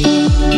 you